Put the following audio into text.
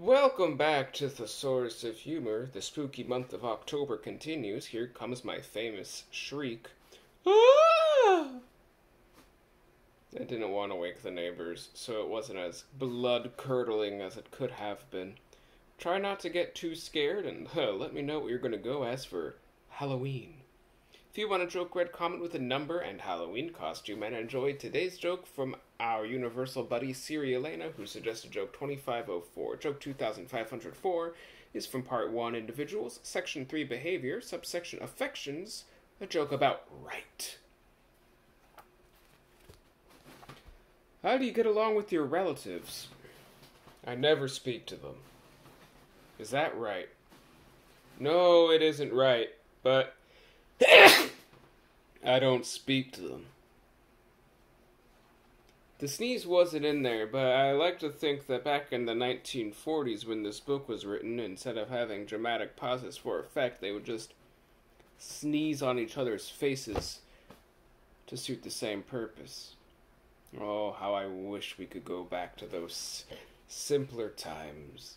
Welcome back to Thesaurus of Humor. The spooky month of October continues. Here comes my famous shriek. Ah! I didn't want to wake the neighbors, so it wasn't as blood curdling as it could have been. Try not to get too scared and let me know what you're going to go as for Halloween. You want a joke, read comment with a number and Halloween costume and enjoy today's joke from our universal buddy Siri Elena, who suggested joke 2504. Joke 2504 is from part 1 Individuals, section 3 Behavior, subsection Affections, a joke about right. How do you get along with your relatives? I never speak to them. Is that right? No, it isn't right, but I don't speak to them. The sneeze wasn't in there, but I like to think that back in the 1940s when this book was written, instead of having dramatic pauses for effect, they would just sneeze on each other's faces to suit the same purpose. Oh, how I wish we could go back to those simpler times.